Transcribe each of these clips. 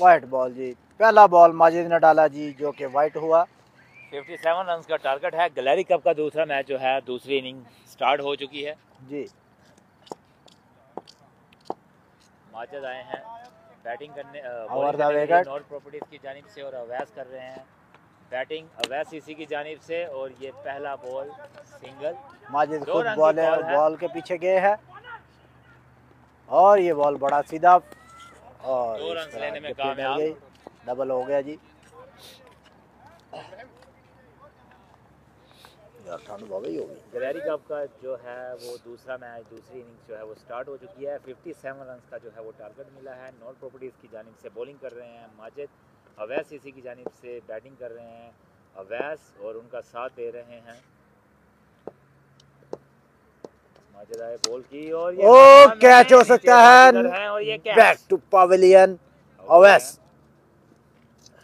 White ball जी। पहला ball Majid ने डाला जी जो कि वाइट हुआ। 57 रन का टारगेट है। गैलरी कप का दूसरा मैच जो है दूसरी इनिंग स्टार्ट हो चुकी है। जी। माजिद आए हैं। बैटिंग करने विकेट। नॉर्थ प्रॉपर्टीज़ की जानिब से और अवैस कर रहे हैं। बैटिंग अवैस इसी की जानिब से और ये पहला बॉल सिंगल माजिद खुद बॉल। बॉल के पीछे गए हैं। और ये बॉल बड़ा सीधा और दो रन लेने में कामयाब। डबल हो गया जी। ठंड ही हो कप का जो है वो दूसरा मैच दूसरी इनिंग जो है वो स्टार्ट हो चुकी है। 57 रन का जो है वो टारगेट मिला है। नॉर्थ प्रॉपर्टीज़ की जानिब से बॉलिंग कर रहे हैं। माजिद अवैस इसी की जानिब से बैटिंग कर रहे हैं। अवैस और उनका साथ दे रहे हैं माजिद आए बॉल की और ये ओ, कैच हो सकता है। Back to pavilion Awais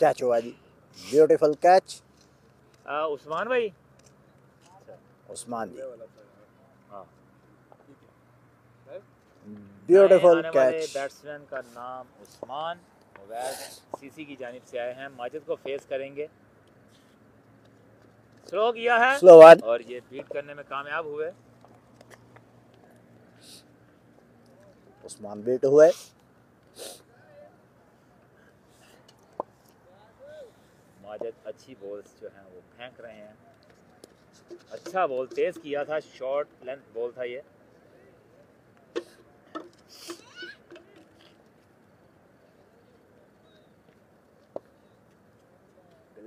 catch हुआ जी? ब्यूटीफुल कैच उस्मान भाई। Usman ji. Beautiful catch batsman का नाम उस्मान अवैस सीसी की जानिब से आए हैं। माजिद को फेस करेंगे। स्लो किया है। स्लो और ये बीट करने में कामयाब हुए। उस्मान बीट हुए माजिद, अच्छी बॉल्स जो हैं वो फेंक रहे हैं। अच्छा बॉल तेज किया था शॉर्ट लेंथ बॉल था ये।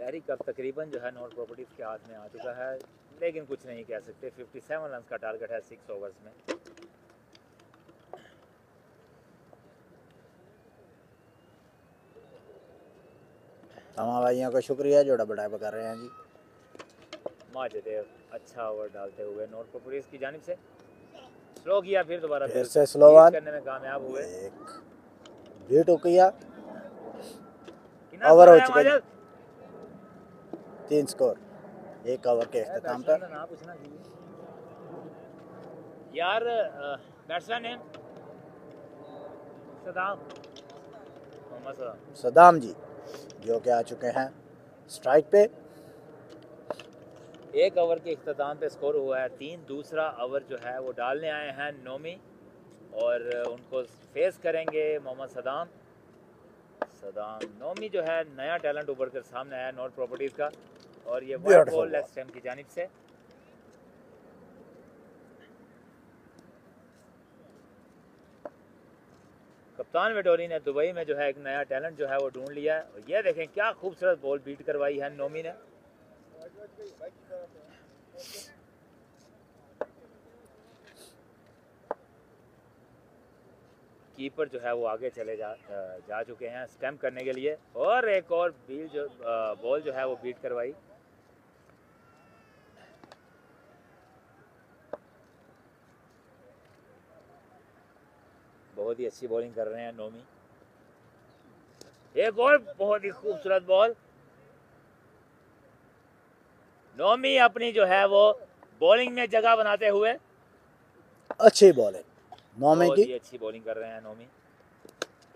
गैलरी कप तकरीबन जो है नॉर्थ प्रॉपर्टीज़ के हाथ में आ चुका है, लेकिन कुछ नहीं कह सकते। 57 रन का टारगेट है सिक्स ओवर्स में। तमाम भाइयों का शुक्रिया जो डबल कर रहे हैं जी। माजिद अच्छा ओवर डालते हुए नॉर्थ प्रॉपर्टीज़ की जानिब से। स्लो किया फिर दोबारा फिर से स्लो वन करने में कामयाब हुए। एक बीट हो किया ओवर हो चुका है। तीन स्कोर एक ओवर के अख्ताम पर। यार बैट्समैन है। सदाम। मोहम्मद सदाम। सदाम जी। जो कि आ चुके हैं। स्ट्राइक पे। एक ओवर के अख्ताम पे स्कोर हुआ है तीन। दूसरा ओवर जो है वो डालने आए हैं नोमी और उनको फेस करेंगे मोहम्मद सदाम। सदाम नोमी जो है नया टैलेंट उभर कर सामने आया नॉर्थ प्रॉपर्टीज़ का। और ये वाइट बॉल लेफ़्ट स्टैम की जानब से। कप्तान वेटोरी ने दुबई में जो है एक नया टैलेंट जो है वो ढूंढ लिया है। और ये देखें क्या खूबसूरत बॉल बीट करवाई है नोमी ने। कीपर जो है वो आगे चले जा जा चुके हैं स्टैम्प करने के लिए। और एक और बील जो बॉल जो है वो बीट करवाई। बहुत ही अच्छी बॉलिंग कर रहे हैं नोमी। एक और बहुत ही खूबसूरत बॉल नोमी अपनी जो है वो बॉलिंग में जगह बनाते हुए। अच्छी बॉल है। नौमे की। अच्छी बॉलिंग कर रहे हैं नोमी।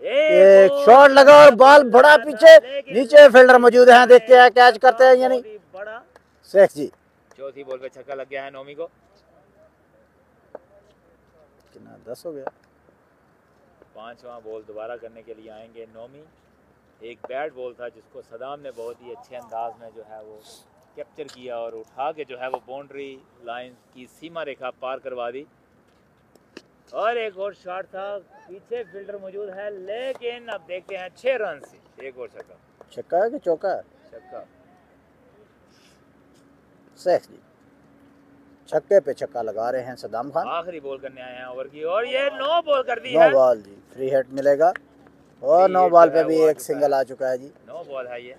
एक शॉट लगा और बॉल बड़ा पीछे नीचे फील्डर मौजूद हैं देखते हैं कैच करते हैं या नहीं बड़ा। शेख जी। चौथी बॉल पे छक्का लग गया है नोमी को। कितना दस हो गया। पांचवा बॉल दोबारा करने के लिए आएँगे। नोमी एक बैट बॉल था जिसको सदाम ने बहुत ही अच्छे अंदाज में जो है वो कैप्चर किया और उठा के जो है वो बाउंड्री लाइन की सीमा रेखा पार करवा दी। और एक और शॉट था पीछे फील्डर मौजूद है लेकिन अब देखते हैं छह रन से एक और छक्का। छक्का है कि चौका? है छक्का जी। छक्के पे छक्का लगा रहे हैं सदाम खान। आखिरी बॉल करने आए हैं ओवर की और ये नो बॉल कर दी नो बॉल जी फ्री हिट मिलेगा। और नो बॉल पे भी एक सिंगल आ चुका है जी। नो बॉल है ये।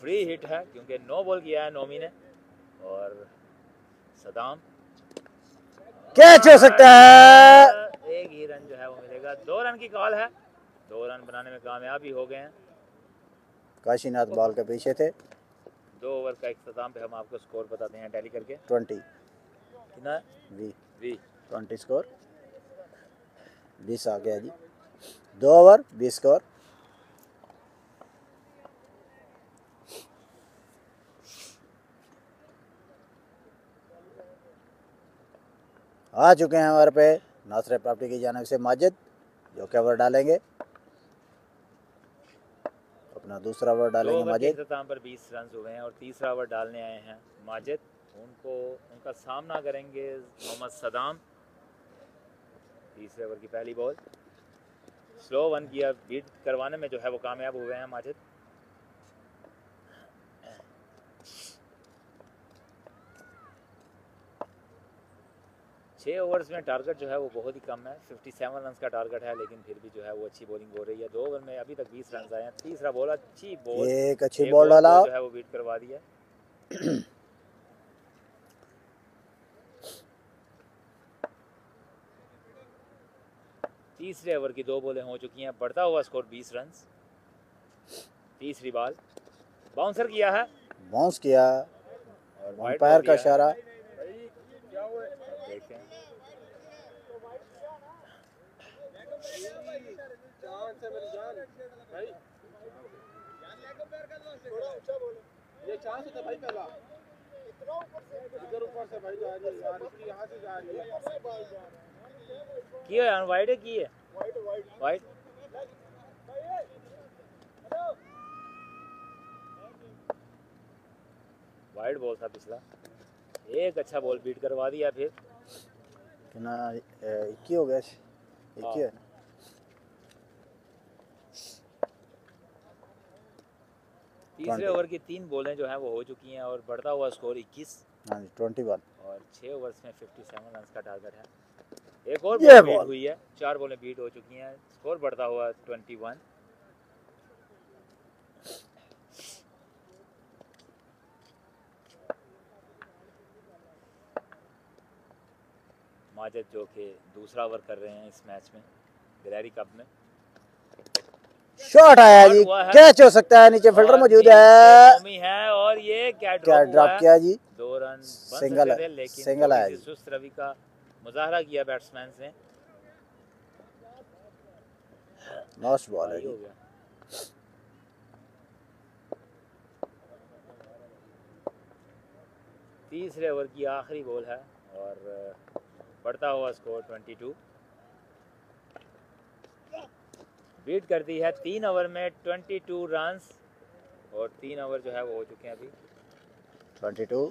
फ्री हिट है क्योंकि नो बॉल किया है नोमी ने। और सदाम कैच हो सकता है। एक ही रन जो है वो मिलेगा। दो रन की कॉल है। दो रन बनाने में कामयाबी हो गए हैं। काशीनाथ बॉल के पीछे थे। दो ओवर का इख्ताम पे हम आपको स्कोर बताते हैं टैली करके। ट्वेंटी। कितना? वी। वी। Twenty score. बीस आ गया जी। दो ओवर बीस स्कोर। आ चुके हैं हमारे पे नासर प्रॉपर्टी की जानब से माजिद जो कि ओवर डालेंगे। अपना दूसरा ओवर डालेंगे माजिद। अख्ताम पर 20 रन हुए हैं और तीसरा ओवर डालने आए हैं माजिद। उनको उनका सामना करेंगे मोहम्मद सदाम। तीसरे ओवर की पहली बॉल। स्लो वन किया बीट करवाने में जो है वो कामयाब हुए हैं माजिद। छः ओवर्स में टारगेट जो है वो बहुत ही कम है। 57 रन का टारगेट है लेकिन फिर भी जो है वो अच्छी बॉलिंग हो रही है। दो ओवर में अभी तक 20 रन आए हैं। तीसरा बॉल अच्छी बॉल एक अच्छी बॉल डाला। जो है वो बीट करवा दिया तीसरे ओवर की दो बॉलें हो चुकी हैं। बढ़ता हुआ स्कोर 20 रन तीसरी बॉल बाउंसर किया है। बाउंस किया। और अंपायर का इशारा देखते हैं ये चांस होता भाई पहला। इधर ऊपर से भाई जा रही है यार इसकी यहाँ से जा रही है। की है वाइड है की है? वाइड वाइड बॉल था पिछला। एक अच्छा बॉल बीट करवा दिया फिर। कितना इक्की हो गया इक्की है? तीसरे ओवर की तीन बॉलें जो हैं वो हो चुकी हैं और बढ़ता हुआ स्कोर 21 हाँ जी ट्वेंटी वन और छः ओवर्स में 57 रन का टारगेट है। एक और ये बॉल बीट हुई है चार बॉलें बीट हो चुकी हैं स्कोर बढ़ता हुआ 21 माजिद जो कि दूसरा ओवर कर रहे हैं इस मैच में गिलहरी कप में। शॉट आया जी। कैच हो सकता है नीचे फील्डर और मौजूद है। है और ये क्या ड्रॉप किया जी। दो रन सिंगल सिंगल आया जी। सुस्त रवि का मुजाहरा किया बैट्समैन ने लास्ट बॉल है जी। तीसरे ओवर की आखिरी बॉल है और बढ़ता हुआ स्कोर 22 बीट करती है। तीन ओवर में 22 रन्स और तीन ओवर जो है वो हो चुके हैं अभी। ट्वेंटी टू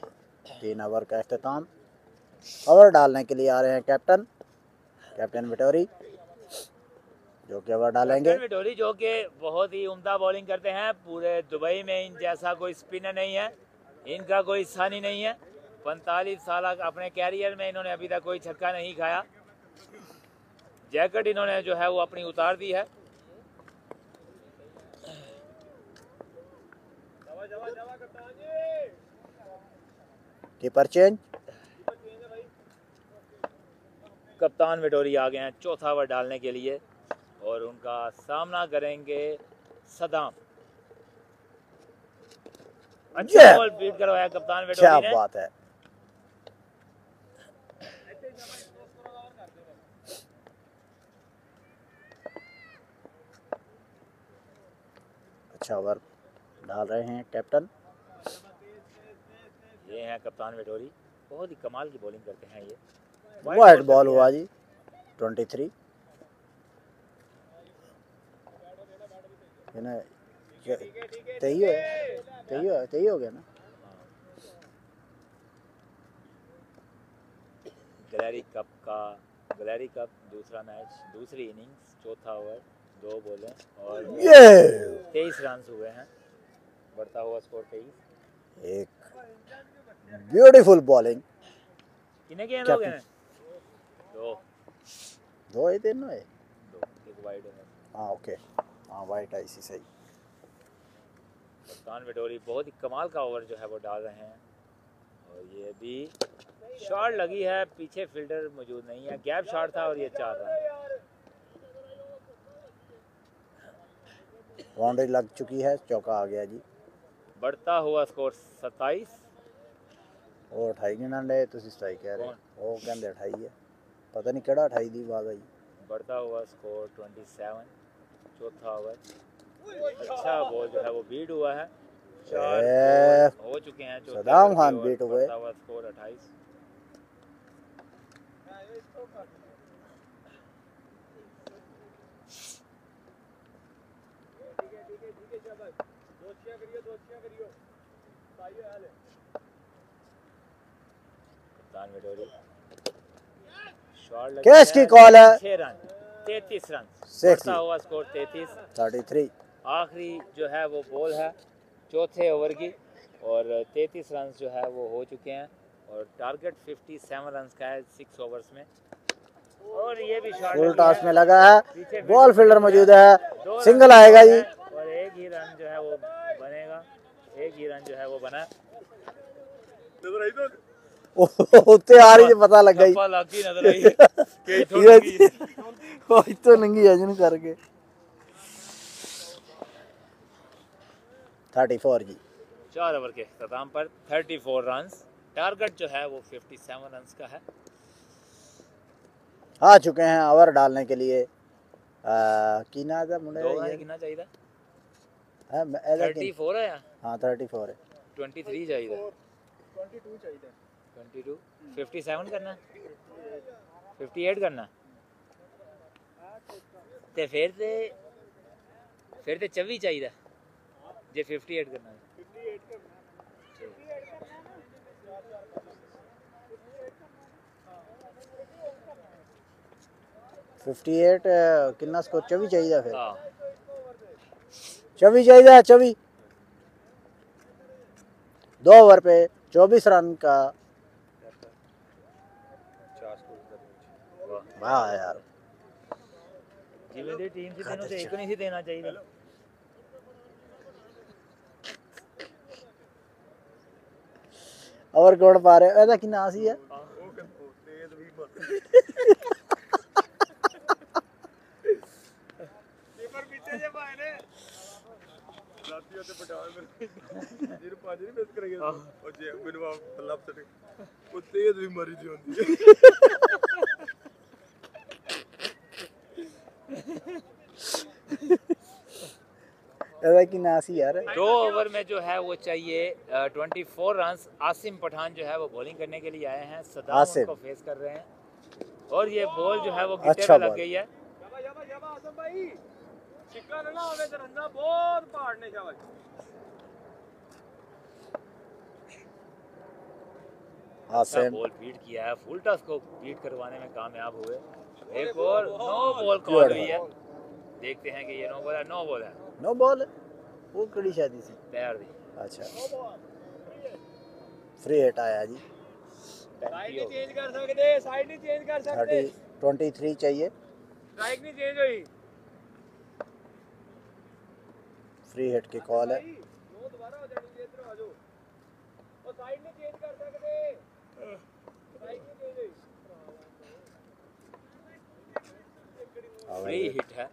तीन ओवर का अख्ताम। ओवर डालने के लिए आ रहे हैं कैप्टन कैप्टन विटोरी जो कि ओवर डालेंगे। विटोरी जो कि बहुत ही उम्दा बॉलिंग करते हैं। पूरे दुबई में इन जैसा कोई स्पिनर नहीं है इनका कोई सानी नहीं है। पैंतालीस साल अपने कैरियर में इन्होंने अभी तक कोई छक्का नहीं खाया। जैकेट इन्होंने जो है वो अपनी उतार दी है। कीपर चेंज कप्तान विटोरी आ गए हैं चौथा ओवर डालने के लिए और उनका सामना करेंगे सदाम। अच्छा बॉल बीट करवाया कप्तान क्या विटोरी ने। बात है। अच्छा ओवर। डाल रहे हैं कैप्टन। ये हैं कप्तान विटोरी बहुत ही कमाल की बॉलिंग करते हैं ये। वाइट बॉल हुआ जी। ट्वेंटी थ्री है ना तय हो तय हो तय हो गया ना। गैलरी कप का गैलरी कप दूसरा मैच दूसरी इनिंग्स चौथा ओवर दो बॉलें और तेईस रन हुए हैं। बढ़ता हुआ स्कोर तेईस एक ब्यूटीफुल बॉलिंग कितने गेंद हो गए दो। दो है तीन है दो एक वाइड है। हाँ ओके हाँ वाइट आई सी सही कप्तान विटोरी बहुत ही कमाल का ओवर जो है वो डाल रहे हैं। और ये भी शॉट लगी है पीछे फील्डर मौजूद नहीं है। गैप शॉट था और ये चार रन। बाउंड्री लग चुकी है चौका आ गया जी। बढ़ता हुआ स्कोर सत्ताईस ਉਹ 28 ਗਿਣਨ ਦੇ ਤੁਸੀਂ ਸਟ੍ਰਾਈਕ ਕਹਿ ਰਹੇ ਹੋ। ਉਹ ਕਹਿੰਦੇ 28 ਹੈ ਪਤਾ ਨਹੀਂ ਕਿਹੜਾ 28 ਦੀ ਬਾਤ ਆਈ बढ़ता हुआ स्कोर 27 चौथा ओवर अच्छा बॉल जो है वो बीट हुआ है चार ए, ball हो चुके हैं चौथे सदाम over के खान और बीट हुए। बढ़ता हुआ स्कोर 28 लगा किसकी call है? 6 रन 33 रन। बढ़ता हुआ स्कोर 33 33 आखिरी जो है वो बॉल है चौथे ओवर की और 33 रन जो है वो हो चुके हैं और टारगेट 57 रन का है सिक्स ओवर्स में। और ये भी शॉट फुल टॉस में लगा है। बॉल फील्डर मौजूद है। सिंगल आएगा जी। और एक ही रन जो है वो एक ही रन जो है वो बना नजर आई तो ਉੱਤੇ ਆ ਰਹੀ ਤੇ ਪਤਾ ਲੱਗਾ ਜੀ धप्पा लग गई नजर आई कई थोड़ी ਇਹ लगी। ਉਹ ਇੱਥੋਂ ਲੰਗੀ ਆ ਜਿਹਨੂੰ ਕਰਕੇ 34 जी चार ओवर के अख्ताम पर 34 रन टारगेट जो है वो 57 रन का है आ चुके हैं ओवर डालने के लिए आ, की ना था मुंडे दो ये? रन कितना चाहिए हाँ 34 है। ट्वेंटी थ्री चाहिए ट्वेंटी टू चाहिए ट्वेंटी टू फिफ्टी सेवन करना। फिफ्टी एट करना। ते फिर ते फिर ते चौबी चाहिए जे फिफ्टी एट करना फिफ्टी एट किन्ना स्कोर चौबी चाहिए फिर। हाँ। चौबी चाहिए चौबी। दो ओवर पे 24 रन का वाह यार। टीम से एक नहीं देना चाहिए। और कौन पा रहे ऐसा कि ना सी है। ਰਾਤੀ ਉੱਤੇ ਪਟਾਲ ਮੇਰੇ ਜਿਹਨੂੰ ਪੰਜ ਨਹੀਂ ਮਿਸ ਕਰ ਗਿਆ ਉਹ ਜੇ ਮੈਨੂੰ ਆ ਲੱਭ ਸਟੇ ਉਹ ਤੇਜ਼ ਵੀ ਮਰੀ ਦੀ ਹੁੰਦੀ ਹੈ ਇਹਦਾ ਕੀ ਨਾਂ ਸੀ यार दो ओवर में जो है वो चाहिए twenty four run Asim Pathan जो है वो बॉलिंग करने के लिए आए हैं सदाम आसिम। उनको फेस कर रहे हैं और ये बॉल जो है वो गिट्टे अच्छा में लग बॉल। गई है ਸ਼ਾਬਾਸ਼ ਸ਼ਾਬਾਸ਼ ਸ਼ਾਬਾਸ਼ ਆਸਮ ਭਾਈ ਸਿੱਕਾ ਨਾ ਨਾ ਹੋਵੇ ਤੇ ਰੰਨਾ ਬਹੁਤ ਪਹਾੜ ਨੇ ਸ਼ਾਬਾਸ਼ अच्छा आसिम बॉल बीट किया है फुल टॉस को बीट करवाने में कामयाब हुए एक और नो बॉल कॉल हुई है देखते हैं कि ये नो बॉल है नो बॉल है नो बॉल वो कड़ी शादी सी तैयार दी अच्छा फ्री हिट आया जी ਸਾਈਡ ਨਹੀਂ ਚੇਂਜ ਕਰ ਸਕਦੇ ਸਾਈਡ ਨਹੀਂ ਚੇਂਜ ਕਰ ਸਕਦੇ 30 23 चाहिए ਸਟ੍ਰਾਈਕ ਨਹੀਂ ਚੇਂਜ ਹੋਈ फ्री हिट की कॉल है फ्री हिट है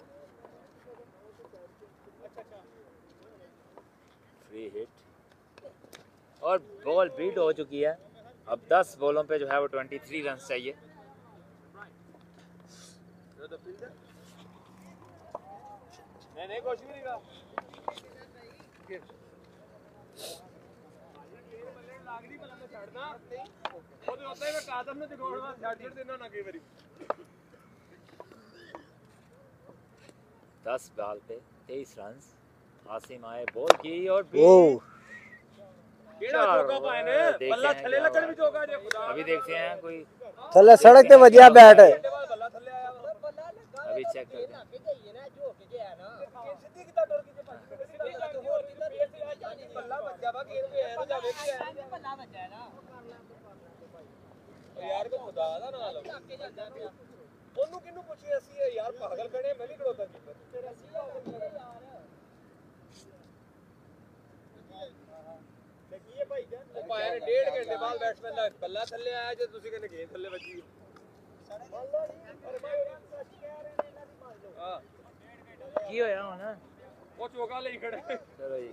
फ्री हिट और बॉल बीट हो चुकी है। अब 10 बॉलों पे जो है वो 23 रन चाहिए। नहीं नहीं कुछ भी नहीं दस बाल पे तेईस रन आसिम आए बॉल की और अभी देखते हैं कोई थले सड़क पे बजिया बैट। है अभी चेक करते हैं। ਯਾਰ ਕੋ ਖੁਦਾ ਦਾ ਨਾਲ। ਉਹਨੂੰ ਕਿਹਨੂੰ ਪੁੱਛੀ ਅਸੀਂ? ਇਹ ਯਾਰ ਪਾਗਲ ਖੜੇ ਮੈਂ ਵੀ ਖੜੋਤਾ ਕੀਪਰ ਤੇਰਾ ਸੀ ਲੱਗੀ ਹੈ ਭਾਈ ਜਾਨ ਉਹ ਪਾਇਆ ਨੇ 1.5 ਘੰਟੇ ਬਾਅਦ ਬੈਟਸਮੈਨ ਦਾ ਬੱਲਾ ਥੱਲੇ ਆਇਆ ਜੇ ਤੁਸੀਂ ਕਹਿੰਦੇ ਗੇਂਦ ਥੱਲੇ ਵੱਜੀ। ਬੱਲਾ ਨਹੀਂ ਪਰ ਭਾਈ ਉਹਨਾਂ ਸੱਚ ਕਹਿ ਰਹੇ ਨੇ ਇਹਨਾਂ ਦੀ ਮਾਰ ਲਓ। ਹਾਂ। ਕੀ ਹੋਇਆ ਹੁਣ? ਉਹ ਚੋਗਾ ਲਈ ਖੜੇ। ਚਲੋ ਜੀ।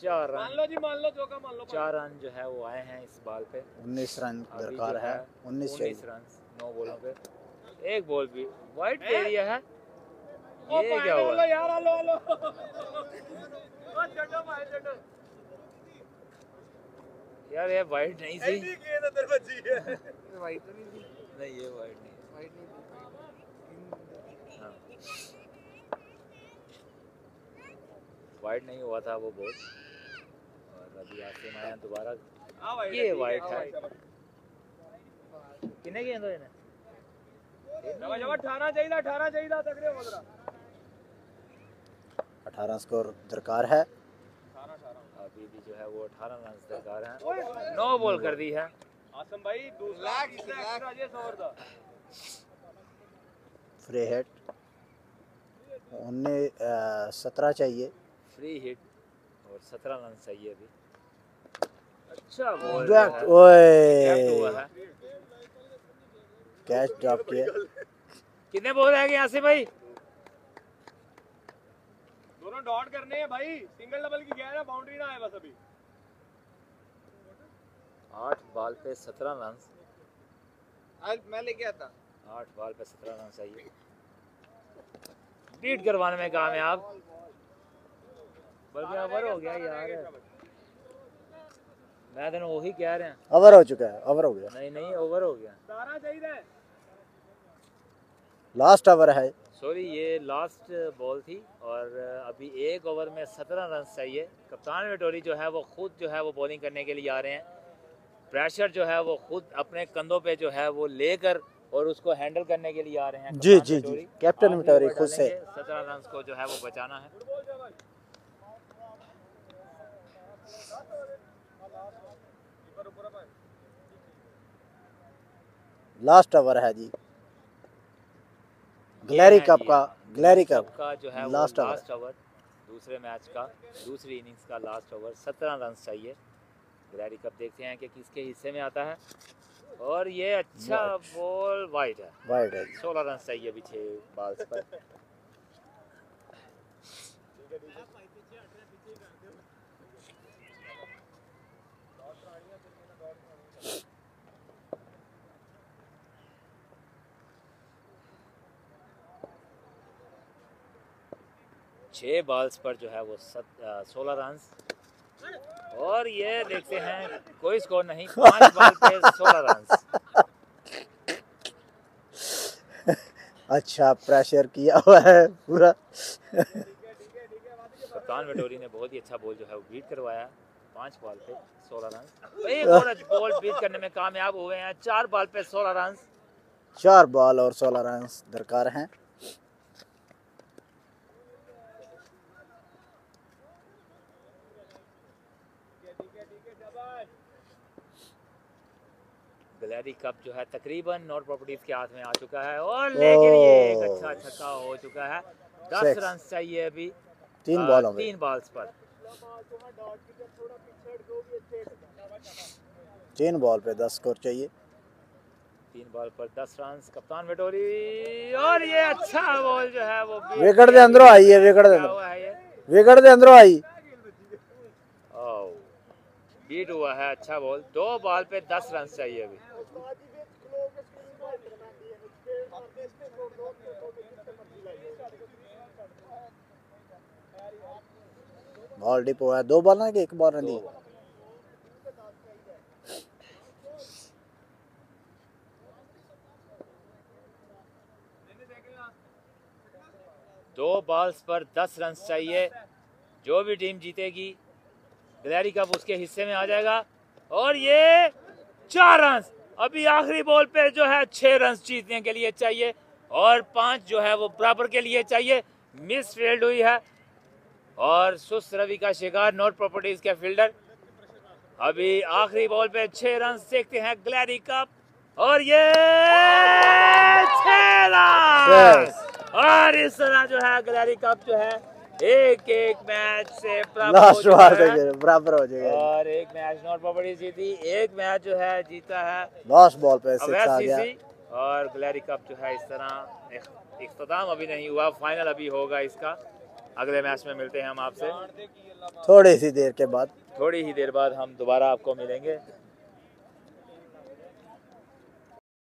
चार मान रन। लो जी मान लो चौका मान लो चार रन जो है वो आए हैं इस बॉल पे। 19 रन दरकार है 19 उन्नीस रन नौ बॉलों पे। एक बॉल भी वाइट एरिया है। ओ ये भाई क्या हुआ? लो यार आलो आलो। ओ छड्डो भाई छड्डो यार ये वाइट नहीं थी। एडी गेंद अंदर बची है वाइट तो नहीं थी। नहीं ये वाइट नहीं। वाइट नहीं हाँ वाइट नहीं हुआ था वो बॉल और अभी आसिम आया दोबारा। ये वाइट है कितने गेंद होए ने जब जब 18 चाहिए 18 चाहिए तगड़े हो जरा 18 स्कोर दरकार है। 18 18 अभी भी जो है वो 18 रन दरकार हैं। नौ बॉल कर दी है। आसम भाई दूसरा कितना एक्स्ट्रा जे सौर दा फ्री हिट उन्नीस सत्रह चाहिए। फ्री हिट और 17 रन चाहिए अभी। अच्छा बॉल ओए। है। कैच ड्रॉप किया। कितने बॉल रह गए आसिम भाई? दोनों डॉट करने हैं भाई। सिंगल डबल की गया है ना बाउंड्री ना आए बस अभी। आठ बॉल पे 17 रन आज मैं लेके आता। आठ बॉल पे 17 रन चाहिए बीट करवाने में कामयाब। बल्कि ओवर हो गया यार। मैं तेन वही कह रहा। ओवर हो चुका है ओवर हो गया। नहीं नहीं ओवर हो गया। 17 चाहिए। लास्ट ओवर है। सॉरी ये लास्ट बॉल थी और अभी एक ओवर में सत्रह रन चाहिए। कप्तान वेटोरी जो है वो खुद जो है वो बॉलिंग करने के लिए आ रहे हैं। प्रेशर जो है वो खुद अपने कंधों पे जो है वो लेकर और उसको हैंडल करने के लिए आ रहे हैं। जी जी जी। कैप्टन विटोरी खुद से। सत्रह रन को जो है वो बचाना है। लास्ट ओवर है जी। ग्लैरी कप का ग्लैरी कप सबका जो है लास्ट ओवर। लास्ट ओवर दूसरे मैच का दूसरी इनिंग्स का लास्ट ओवर सत्रह रन चाहिए। ग्लैरी कप देखते हैं कि किसके हिस्से में आता है। और ये अच्छा बॉल वाइड है। वाइड है सोलह रन चाहिए अभी छः बॉल्स पर। छः बॉल्स पर जो है वो सत सोलह रन और ये देखते हैं कोई स्कोर नहीं पाँच बॉल पे सोलह रन अच्छा प्रेशर किया हुआ है पूरा। कप्तान वेटोरी ने बहुत ही अच्छा बॉल जो है वो बीट करवाया पाँच बॉल पे सोलह रन एक और बॉल बीट करने में कामयाब हुए हैं चार बॉल पे सोलह रन चार बॉल और सोलह रन दरकार हैं। गैलरी कप जो है तकरीबन नॉट प्रॉपर्टीज़ के हाथ में आ चुका है और लेकिन ये एक अच्छा छक्का हो चुका है। दस रन चाहिए अभी तीन बॉलों में। तीन बॉल्स पर। तीन बॉल पे दस स्कोर चाहिए। तीन बॉल पर दस रन कप्तान वेटोरी और ये अच्छा बॉल जो है वो विकेट दे अंदरों आई है विकेट किया अंदर विकेट दे अंदरों आई। बीट हुआ है अच्छा बॉल दो बॉल पे दस रन चाहिए अभी। बॉल डिप हुआ है दो बॉल ना कि एक बॉल रन दी दो? बॉल्स पर दस रन चाहिए। जो भी टीम जीतेगी गिलहरी कप उसके हिस्से में आ जाएगा। और ये चार रन अभी आखिरी बॉल पे जो है छह रन जीतने के लिए चाहिए और पाँच जो है वो बराबर के लिए चाहिए। मिस फ़ील्ड हुई है और सुस्त रवि का शिकार नॉट प्रॉपर्टीज़ के फील्डर। अभी आखिरी बॉल पे छह रन देखते हैं ग्लैरी कप और ये छह रन और इस तरह जो है ग्लैरी कप जो है एक एक मैच से प्राप्त हो लास्ट बार तक बराबर हो जाएगा। और एक मैच नॉट प्रॉपर्टी जीती एक मैच जो है जीता है। लास्ट बॉल पे सिक्स आ गया। और गैलरी कप जो है इस तरह इख- इख्तिताम अभी नहीं हुआ फाइनल अभी होगा इसका। अगले मैच में मिलते हैं हम आपसे। थोड़ी सी देर के बाद। थोड़ी ही देर बाद हम दोबारा आपको मिलेंगे।